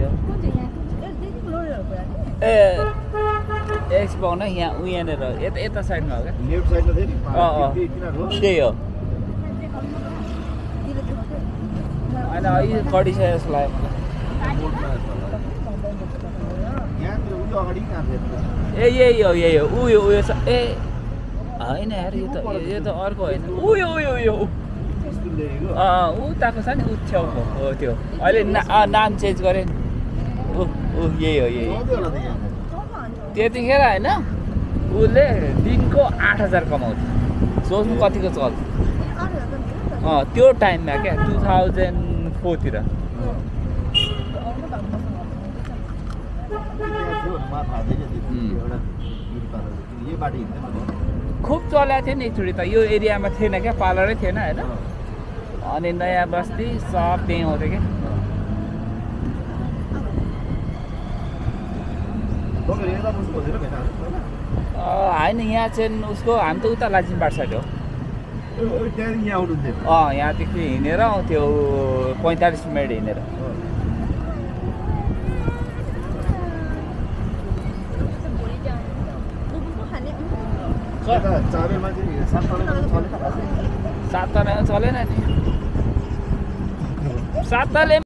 यहाँ ए एक्सपो यहाँ उ यहाँनिर यता यता साइडमा हो क्या। त्यही हो। होइन यो कडिसक्यो जस्तो ए यही हो यही हो उयो उयो ए होइन यार यो त यो त अर्को होइन। उयो उयो अँ, उताको छ नि उ छेउको हो त्यो। अहिले ना नाम चेन्ज गरेँ। नि ऊ ऊ यही हो यही। त्यतिखेर होइन उसले दिनको आठ हजार कमाउँथ्यो। सोच्नु कतिको चल्थ्यो। अँ त्यो टाइममा क्या टु थाउजन्ड फोरतिर। थाहा छैन. एउटा बाटो हिँड्दैन खुब चलाएको थियो नि एकचोटि त। यो एरियामा थिएन क्या? पार्लरै थिएन होइन? अनि नयाँ बस्ती सब त्यहीँ आउँथ्यो क्या? होइन यहाँ चाहिँ उसको हामी त उता लाजिमबाट साइड हो। अँ यहाँदेखि हिँडेर आउँथ्यो पैँतालिस मिनट हिँडेर। यता चाबेलमा चाहिँ सात तलेमा चलेन नि सात तले